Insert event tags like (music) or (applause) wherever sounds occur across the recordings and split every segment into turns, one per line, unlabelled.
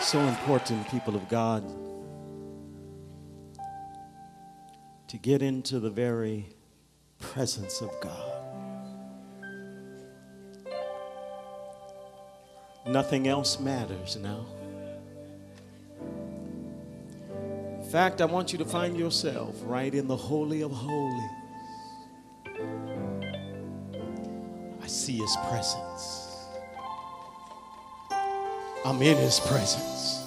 so important, people of God, to get into the very presence of God. Nothing else matters now. In fact, I want you to find yourself right in the Holy of Holies. I see His presence. I'm in His presence.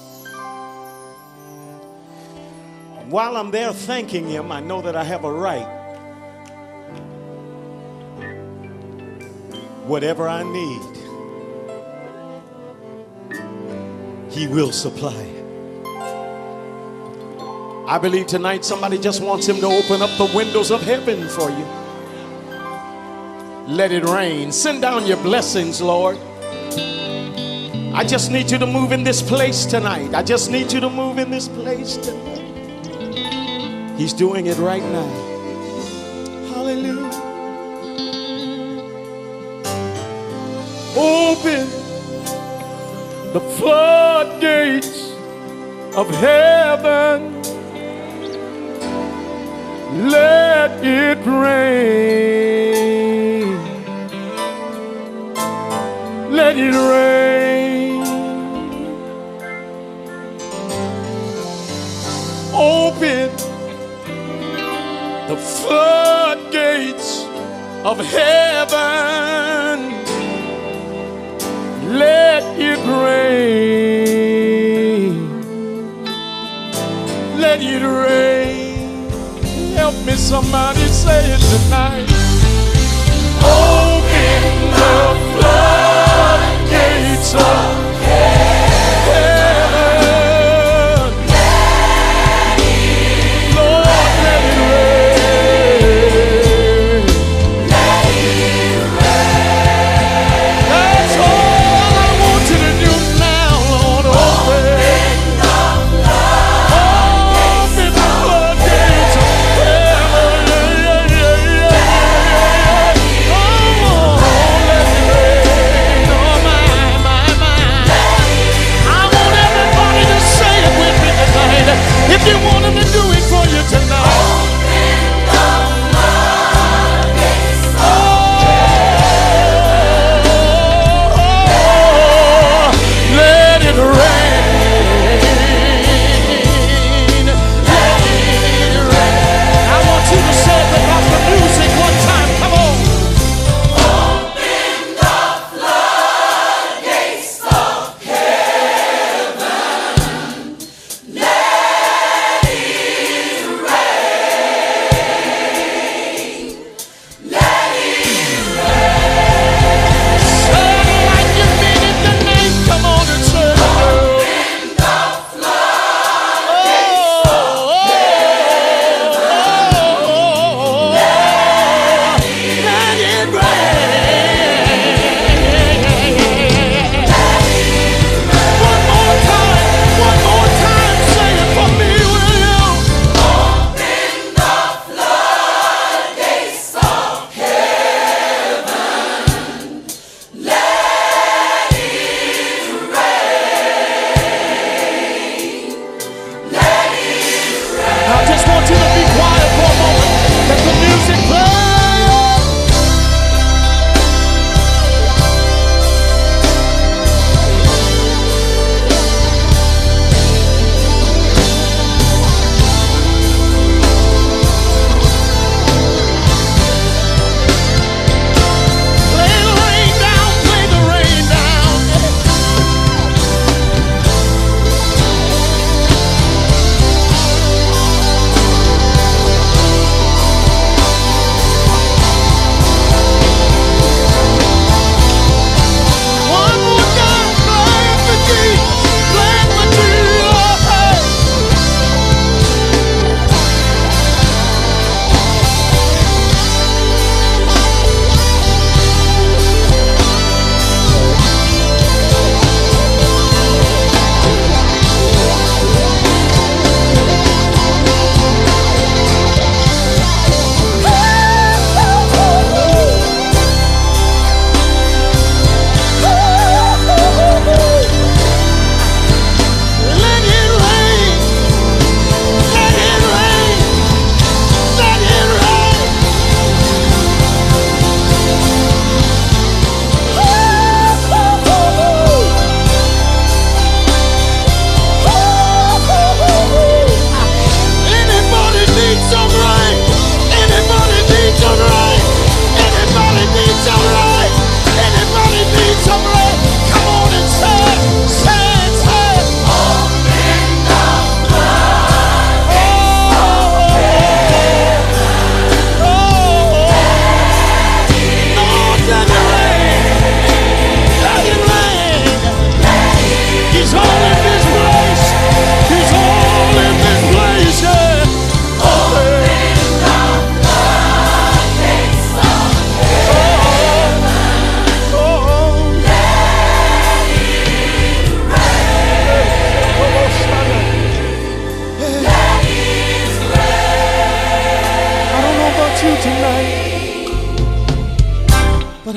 While I'm there thanking Him, I know that I have a right. Whatever I need, He will supply. I believe tonight somebody just wants Him to open up the windows of heaven for you. Let it rain. Send down your blessings, Lord. I just need you to move in this place tonight. I just need you to move in this place tonight. He's doing it right now. Hallelujah. Open the floodgates of heaven. Let it rain. Let it rain. Of heaven. Let it rain. Let it rain. Help me, somebody say it tonight.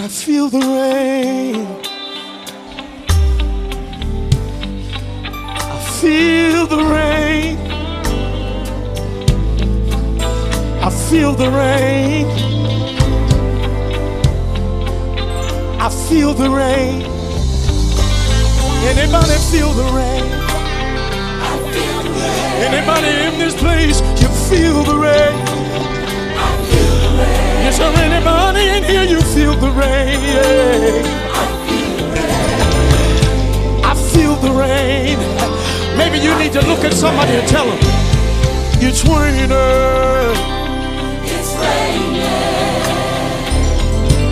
I feel the rain. I feel the rain. I feel the rain. I feel the rain. Anybody feel the rain? Anybody in this place, you feel the rain? Is there anybody in here you feel the rain? Yeah. I feel the rain. Maybe you need to look at somebody and tell them it's raining.
It's raining.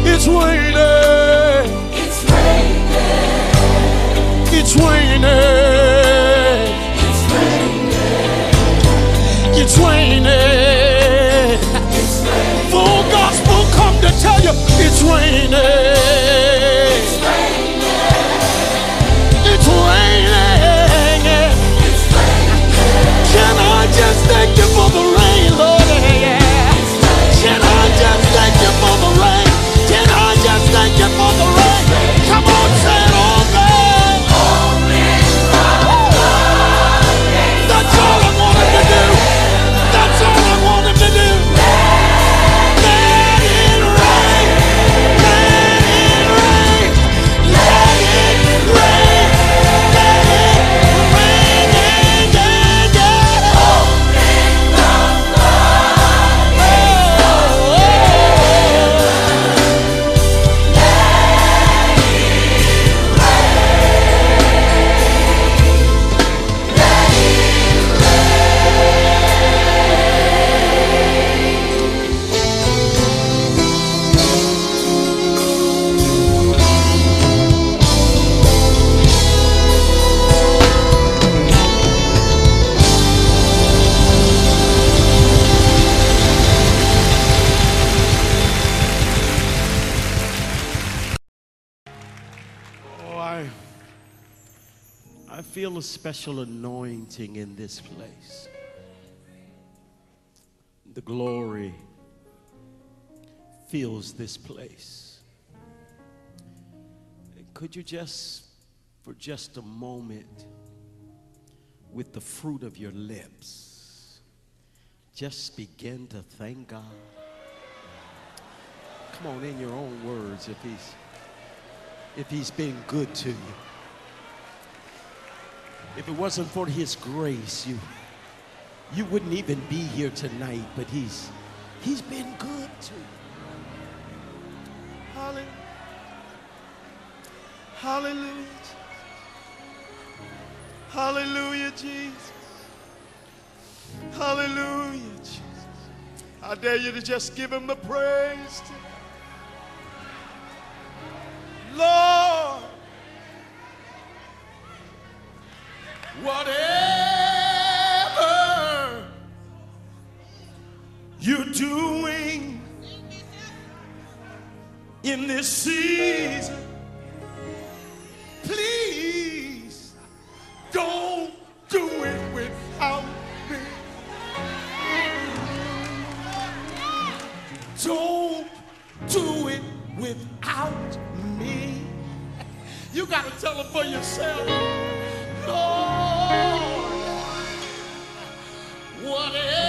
It's raining.
It's raining.
It's raining.
It's
It's
raining.
raining. To tell you it's raining.
It's raining.
It's raining.
It's raining.
Can I just thank you for the rain, Lord? Yeah. Can I just thank you for the rain? Can I just thank you for the rain? A special anointing in this place. The glory fills this place. Could you just, for just a moment, with the fruit of your lips, just begin to thank God? Come on, in your own words, if He's if he's been good to you. If it wasn't for his grace, you you wouldn't even be here tonight, but he's he's been good to you. Hallelujah. Hallelujah. Hallelujah, Jesus. Hallelujah, Jesus. I dare you to just give him the praise. Lord, whatever you're doing in this season, please don't do it without me. Don't do it without me. You got to tell them for yourself. Lord, whatever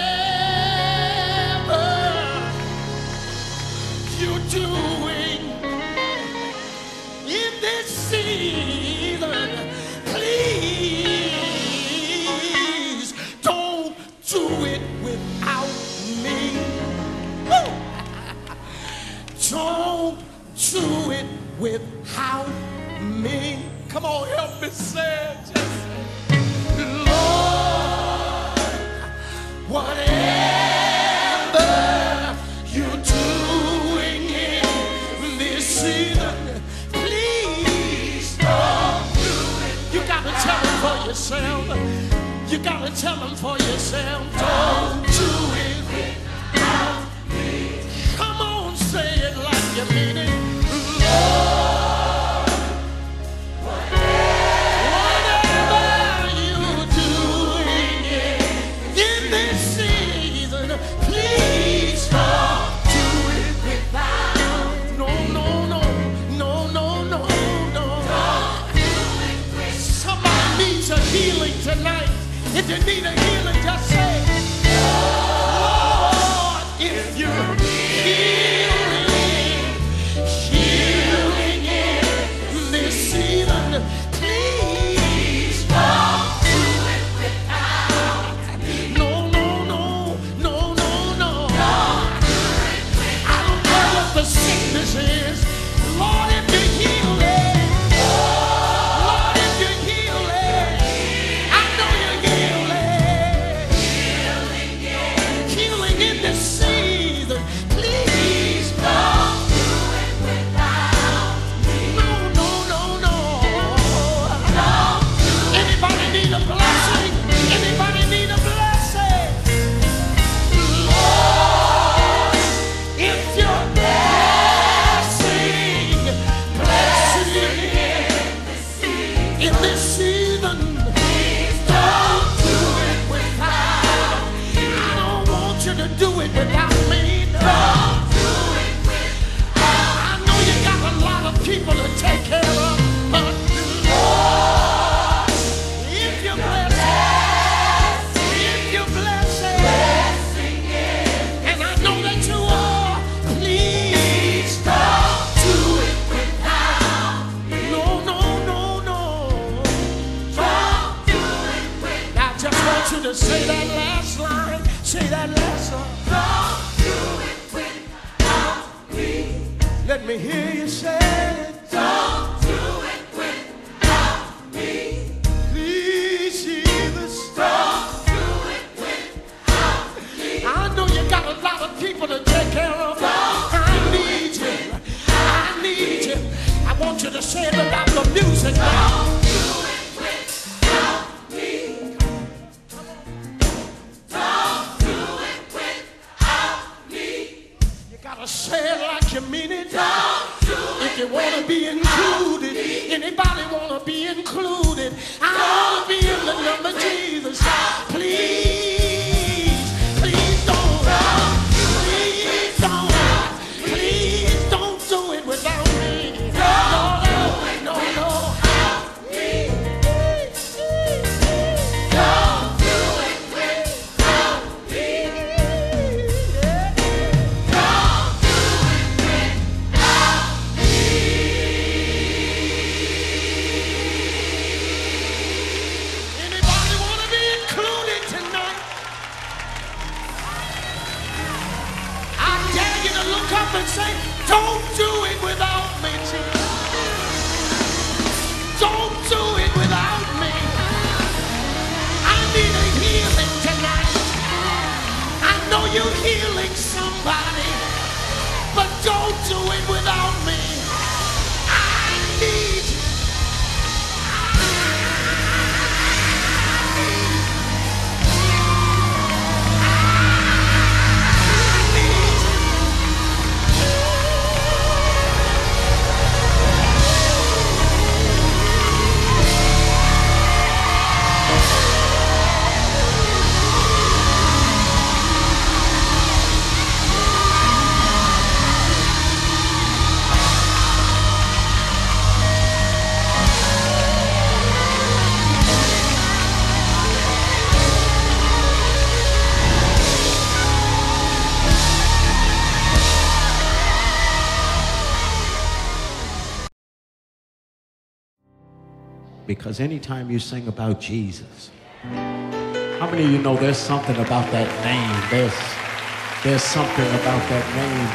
because anytime you sing about Jesus, how many of you know there's something about that name? There's, there's something about that name.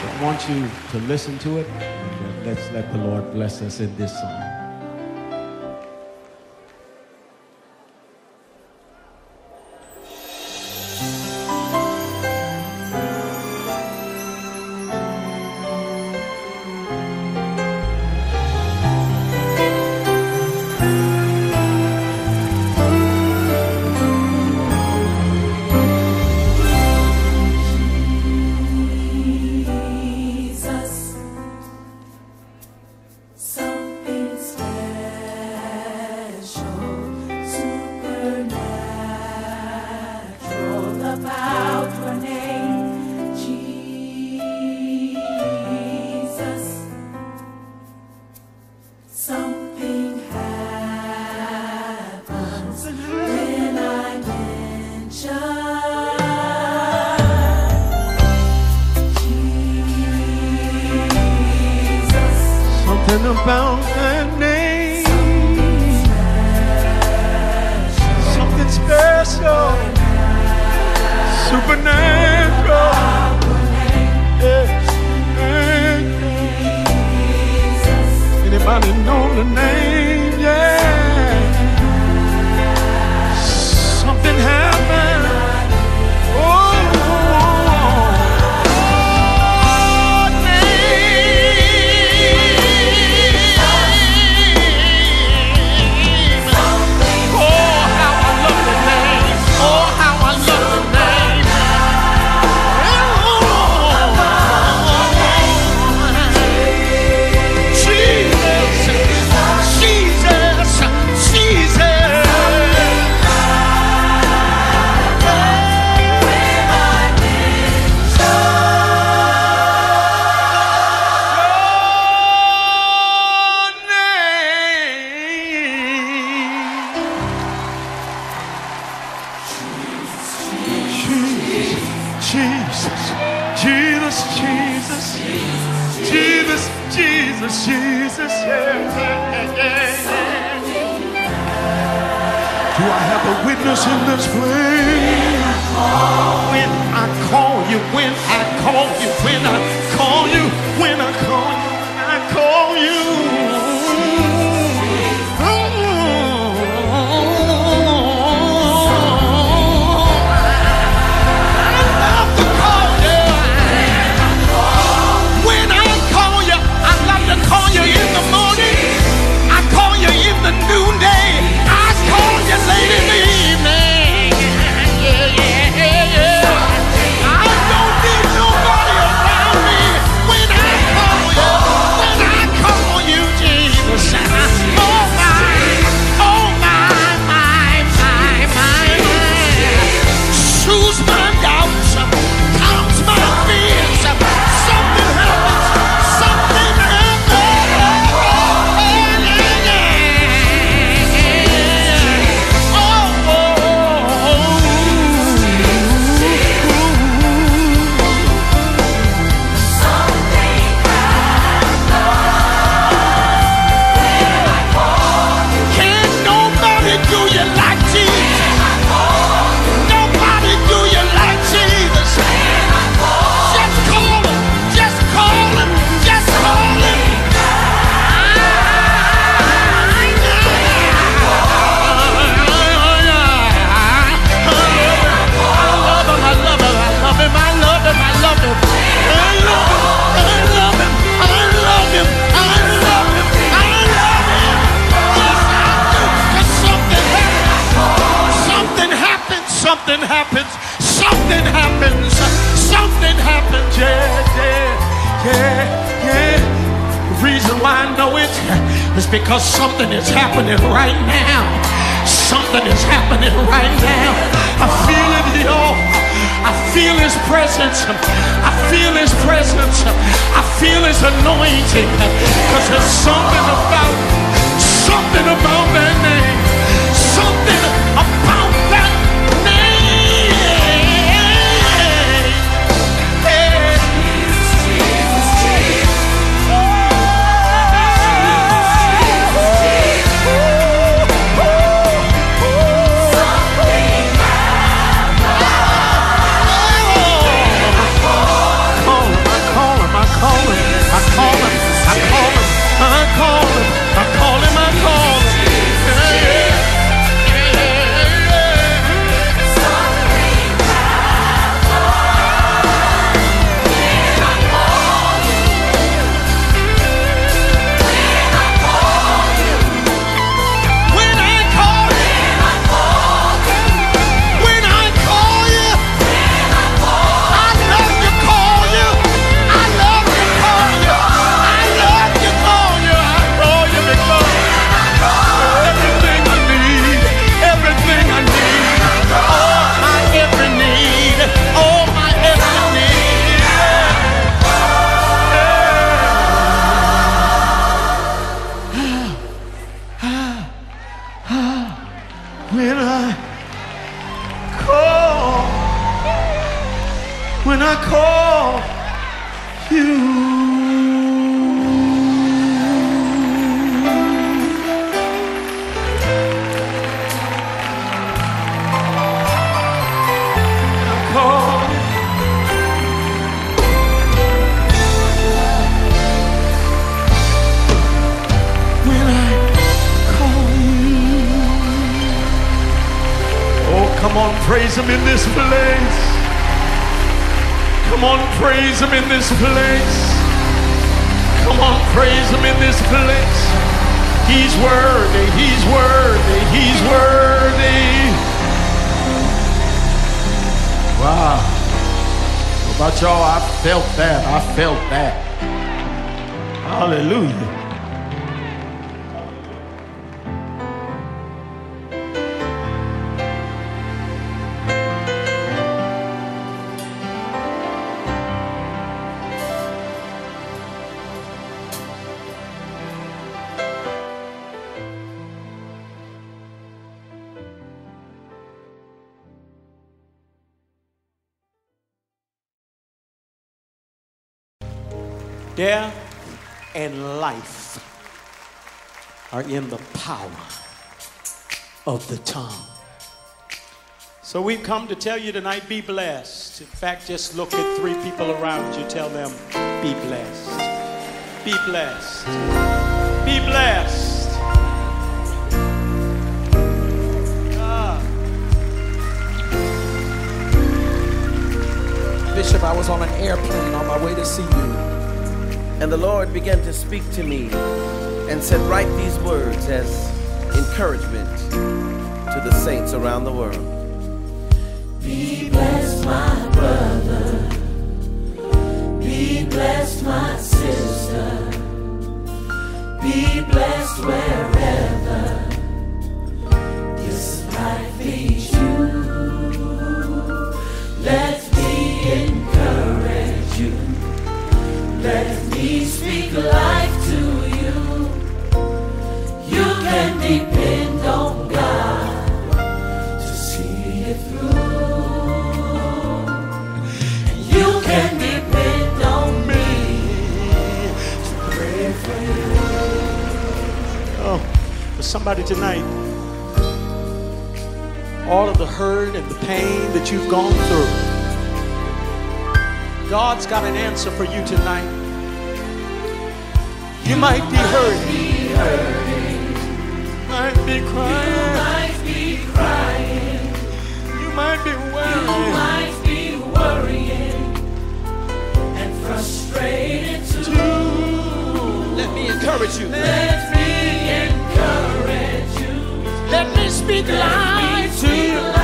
So I want you to listen to it. Let's let the Lord bless us in this song.
about her name. Something special,
supernatural. Yeah. Anybody know the name? Yeah. Something happened. when I
Death and life are in the power of the tongue. So we've come to tell you tonight be blessed. In fact, just look at three people around you, tell them be blessed. Be blessed. Be blessed. Ah.
Bishop, I was on an airplane on my way to see you.
And the Lord began to speak to me and said, Write these words as encouragement to the saints around the world.
Be blessed, my brother. Be blessed, my sister. Be blessed wherever this life leads you. Let me encourage you. Let me speak life to you. You can depend on God to see it through. You can depend on me to pray for you.
Oh, for somebody tonight, all of the hurt and the pain that you've gone through, God's got an answer for you tonight. You might be hurting, might be crying,
Might be crying,
you might be
you
worrying.
Let me encourage you.
Let me encourage you.
Let me speak life to you.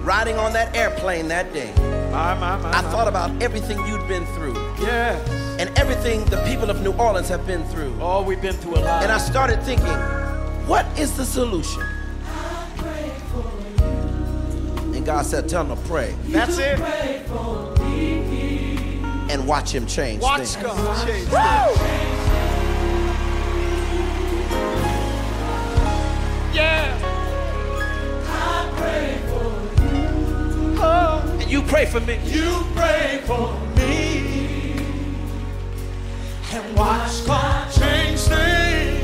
Riding on that airplane that day,
My, my, my.
I thought about everything you'd been through
Yes.
and everything the people of New Orleans have been through.
Oh, we've been through a lot.
And I started thinking, what is the solution? And God said, tell him to pray
That's it.
and watch him change
Watch
things.
God change. Yeah.
You pray for me.
you pray for me and watch God change things.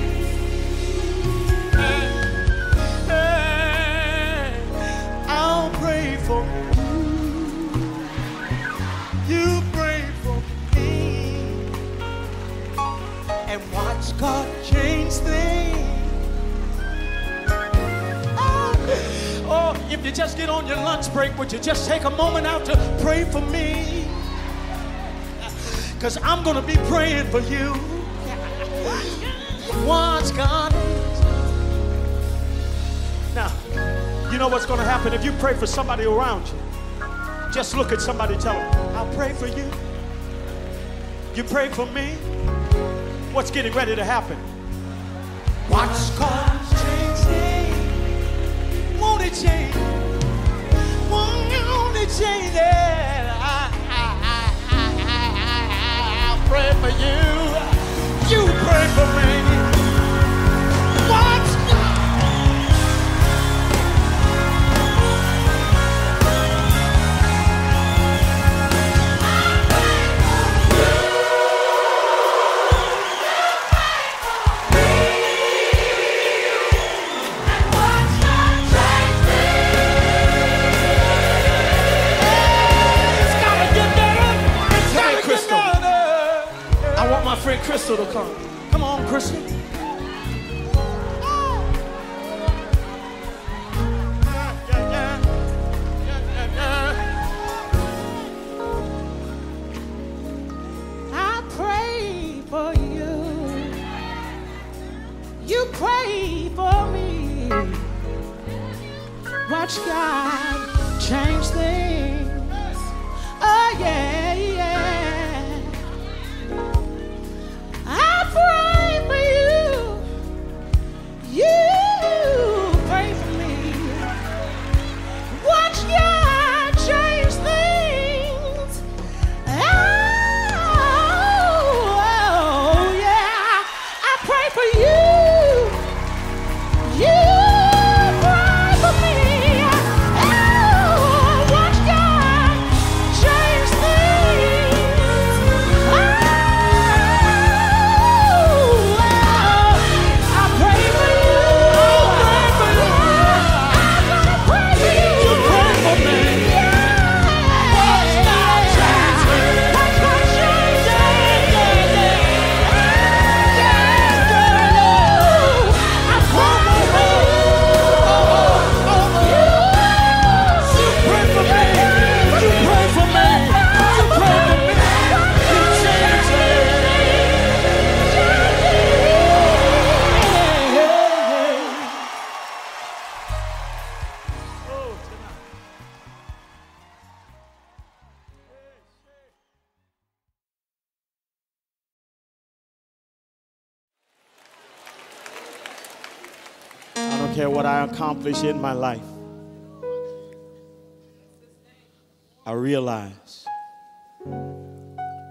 I'll pray for you. You pray for me and watch God you just get on your lunch break, would you just take a moment out to pray for me? (laughs) Because I'm going to be praying for you. (laughs) Watch God. Now, you know what's going to happen if you pray for somebody around you? Just look at somebody tell them, I'll pray for you. You pray for me. What's getting ready to happen? Watch God pray for you. You pray for me.
Crystal to come.
Come on, Crystal. In my life. I realize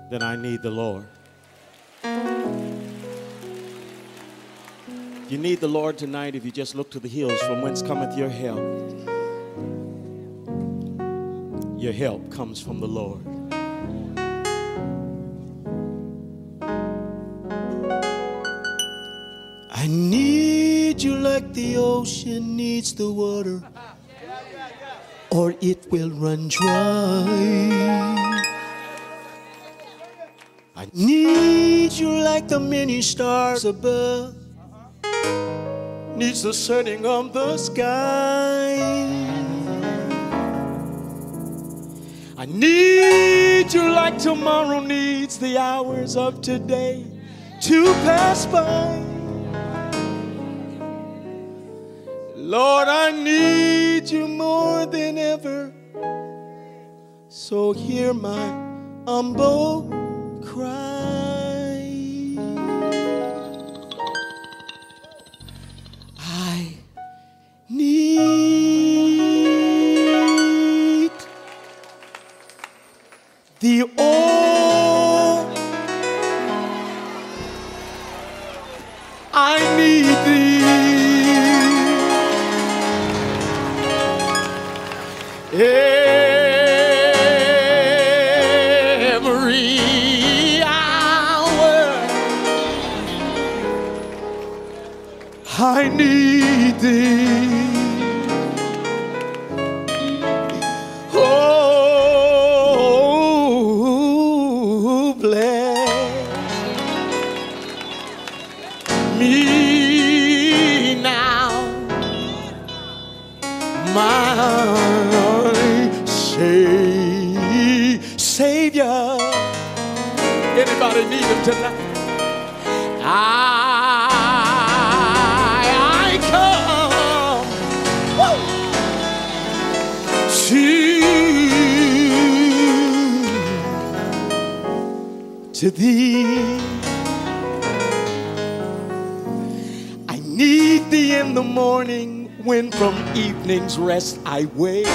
that I need the Lord. If You need the Lord tonight if you just look to the hills from whence cometh your help. Your help comes from the Lord. I need you like the ocean needs the water, or it will run dry. I need you like the many stars above needs the setting of the sky. I need you like tomorrow needs the hours of today to pass by. Lord, I need you more than ever. So hear my humble I, I come to, to thee. I need thee in the morning when from evening's rest I wake.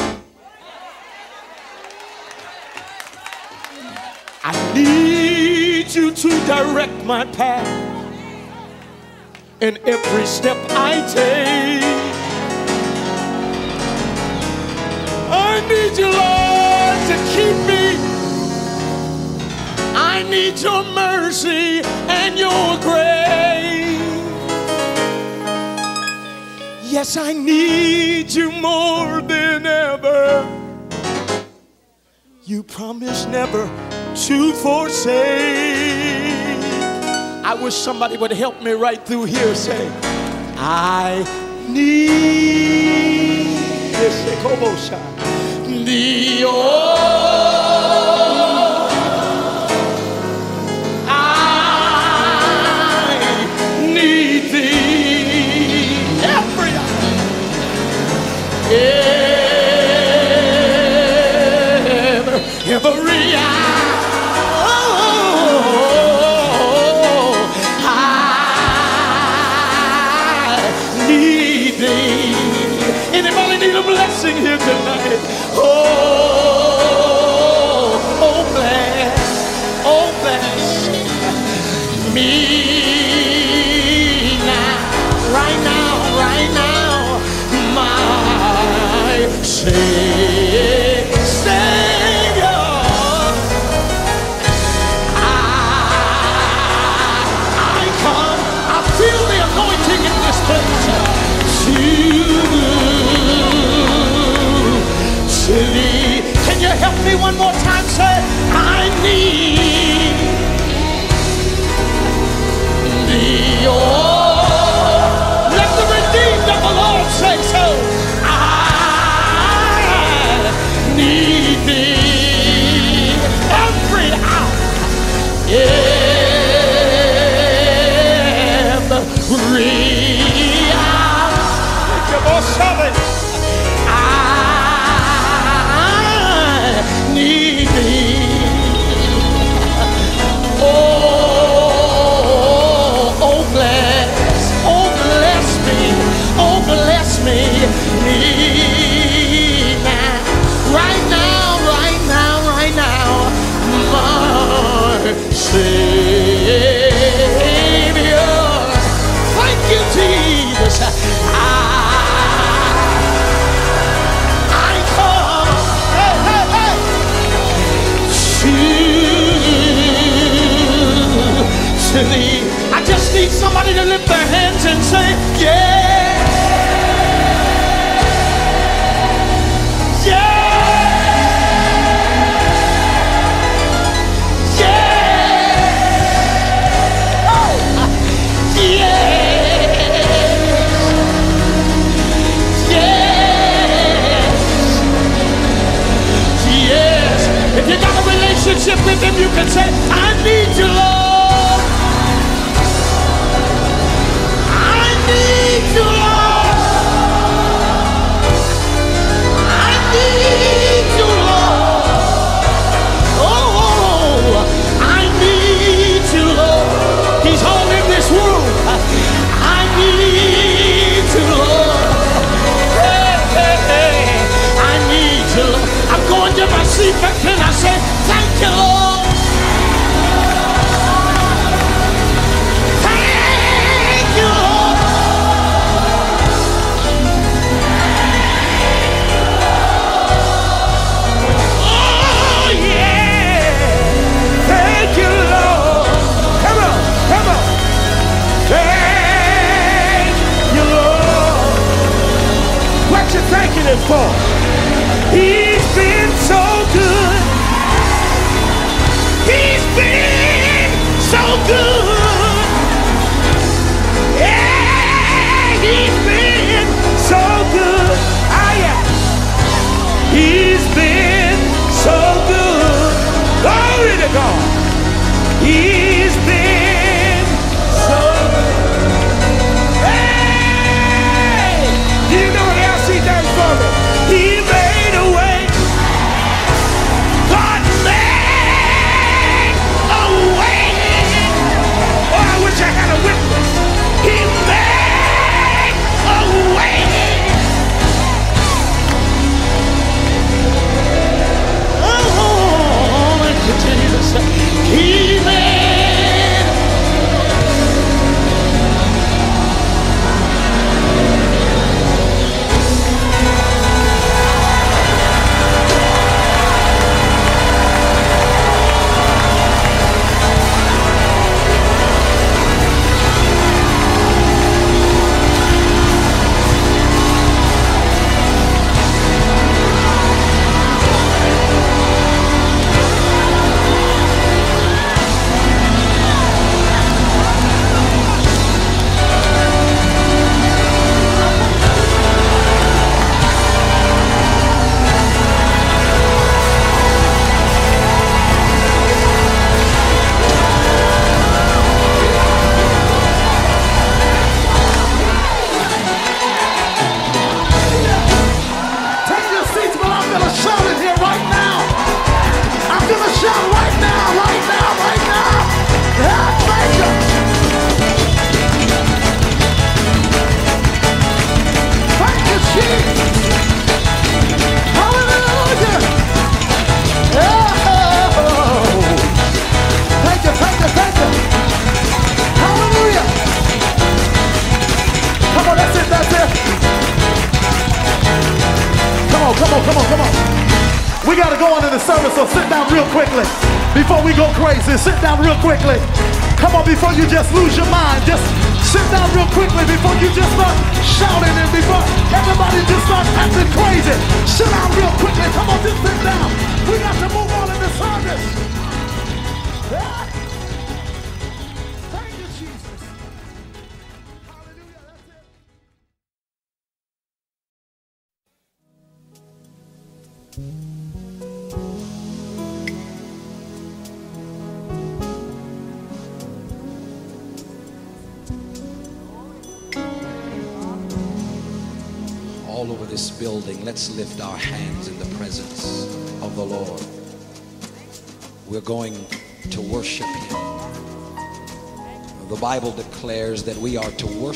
I need you to direct my path in every step I take. I need you, Lord, to keep me. I need your mercy and your grace. Yes, I need you more than ever. You promise never to forsake. I wish somebody would help me right through here. Say, I need this oh,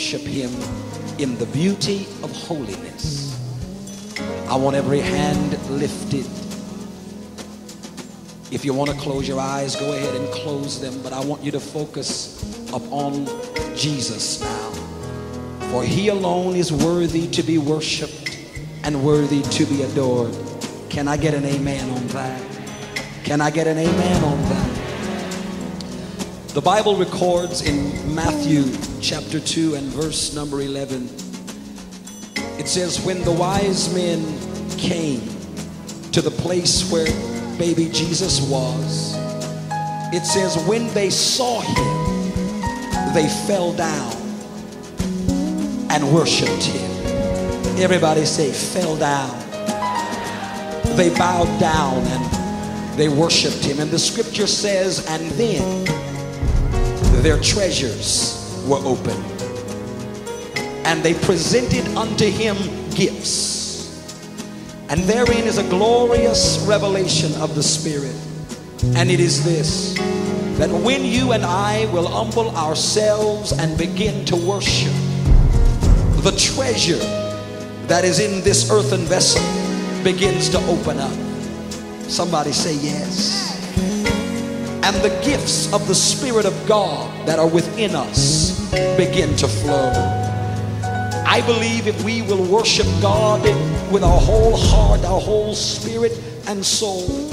worship Him in the beauty of holiness. I want every hand lifted. If you want to close your eyes, go ahead and close them, but I want you to focus upon Jesus now. For he alone is worthy to be worshiped and worthy to be adored. Can I get an amen on that? Can I get an amen on that? The Bible records in Matthew chapter 2 and verse number 11. It says, When the wise men came to the place where baby Jesus was, it says, When they saw him, they fell down and worshiped him. Everybody say, fell down. They bowed down and they worshiped him. And the scripture says, and then their treasures were open. And they presented unto him gifts. And therein is a glorious revelation of the Spirit. And it is this that when you and I will humble ourselves and begin to worship, the treasure that is in this earthen vessel begins to open up. Somebody say yes. And the gifts of the Spirit of God that are within us begin to flow. I believe if we will worship God with our whole heart, our whole spirit and soul,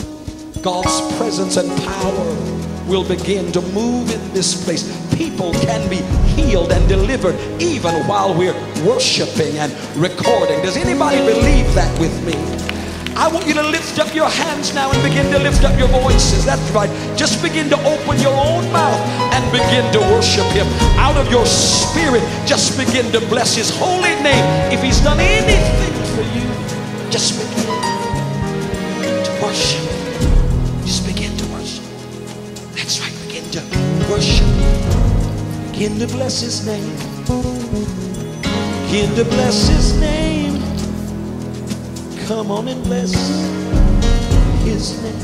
God's presence and power will begin to move in this place. People can be healed and delivered even while we're worshiping and recording. Does anybody believe that with me? I want you to lift up your hands now and begin to lift up your voices. That's right. Just begin to open your own mouth and begin to worship Him. Out of your spirit, just begin to bless His holy name. If He's done anything for you, just begin to worship. Just begin to worship. That's right. Begin to worship. Begin to bless His name. Begin to bless His name. Come on and bless his name.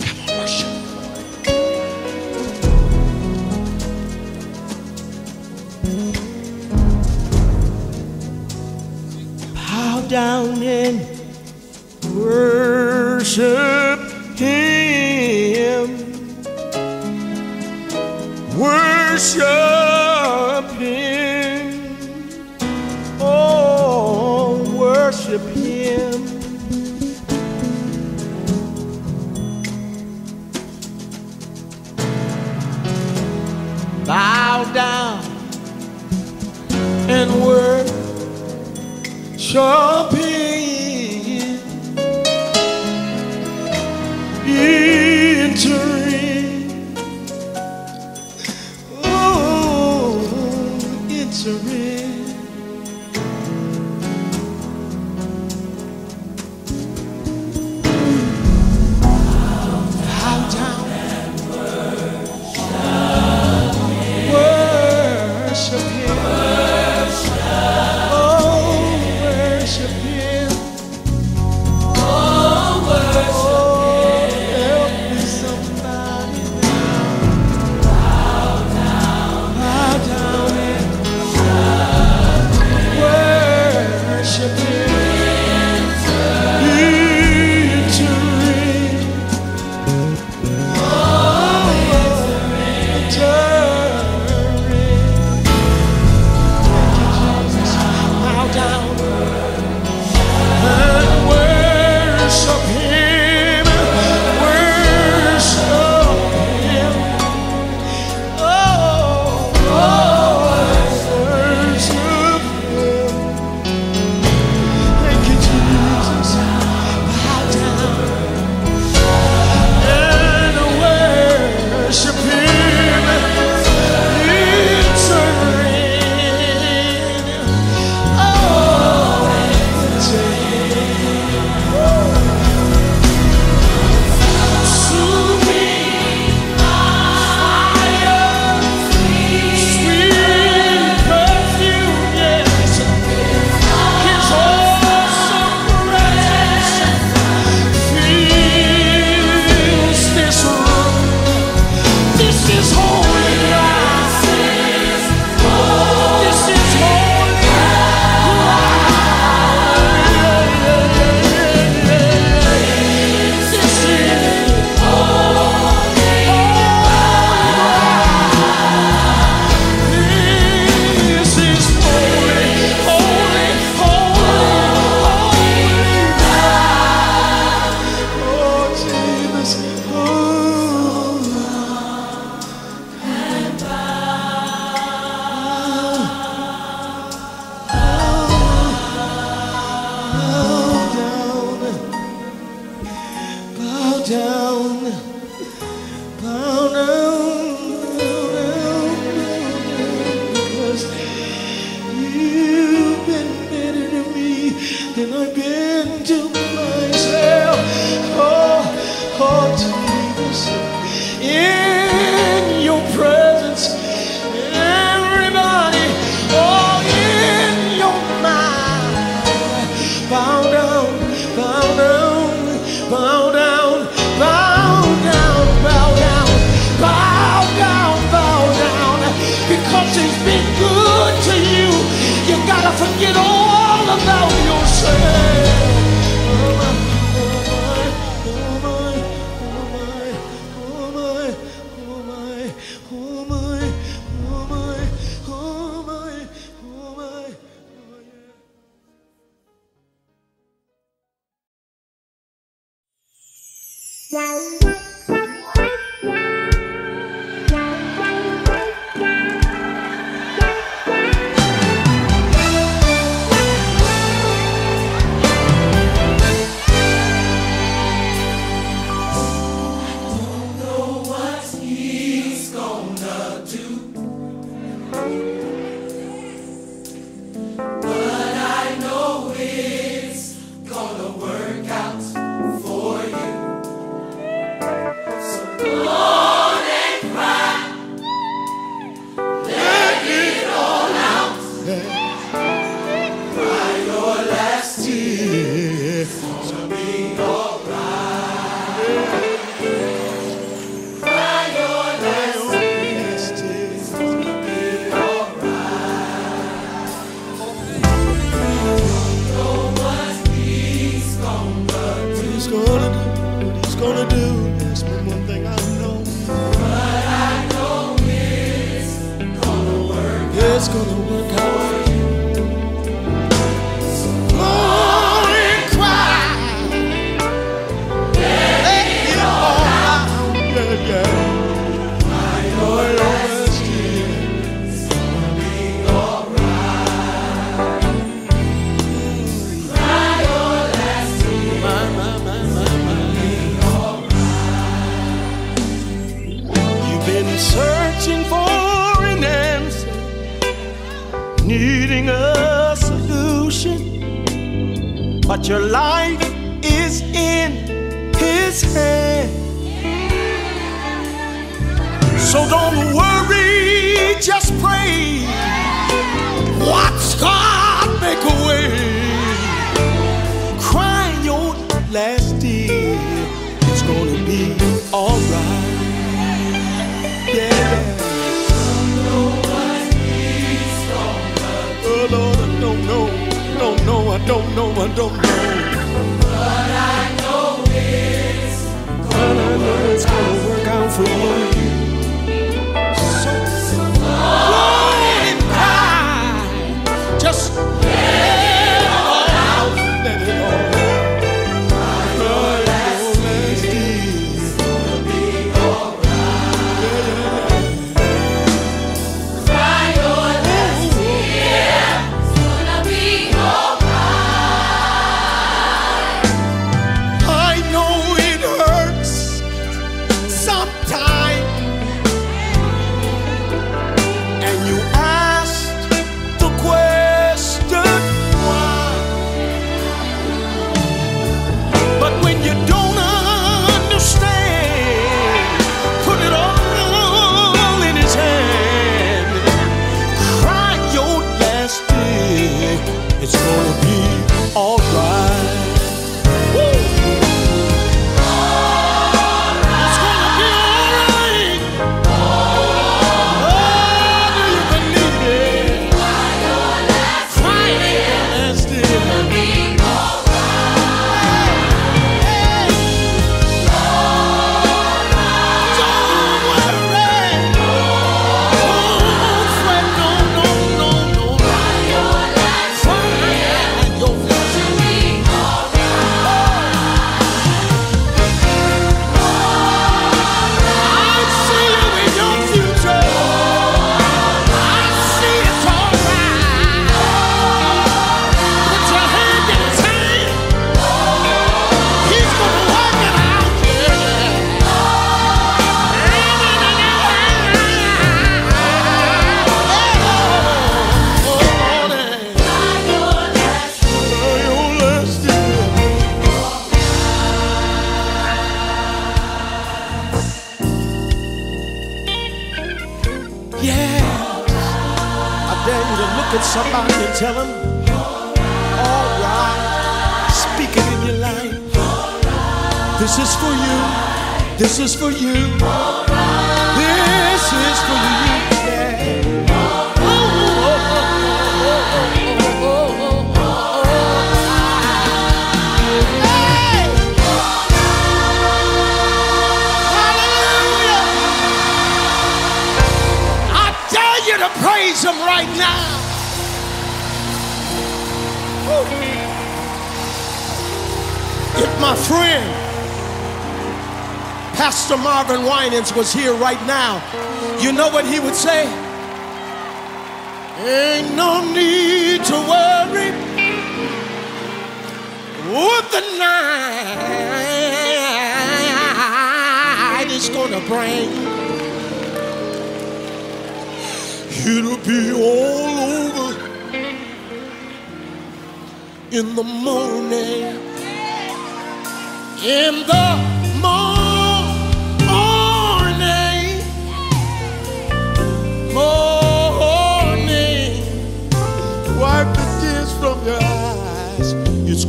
Come on, worship.
Bow down and worship Him. Worship show. Música I don't finance was here right now, you know what he would say? Ain't no need to worry what the night is gonna bring. It'll be all over in the morning. In the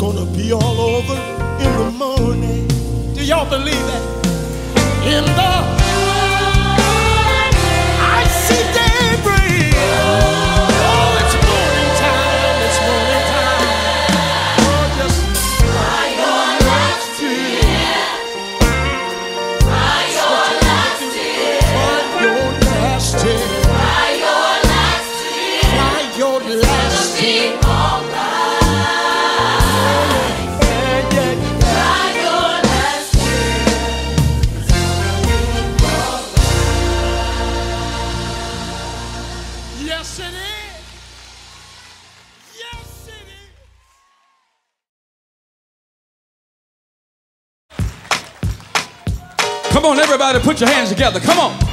gonna be all over in the morning. Do y'all believe that? In the morning, I see daybreak.
Everybody put your hands together. Come on.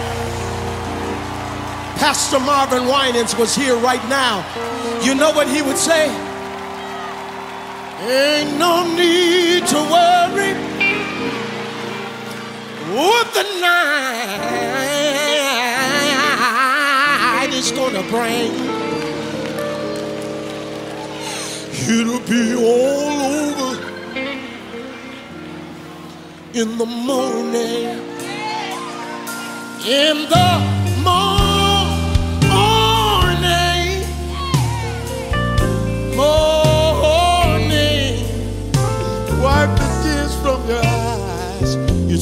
Pastor Marvin Winans was here right now, you know what he would say? Ain't no need to worry what the night is gonna bring. It'll be all over in the morning. In the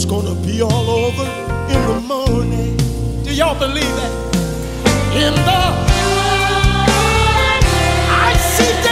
gonna be all over in the morning. Do y'all believe that? In the morning, I see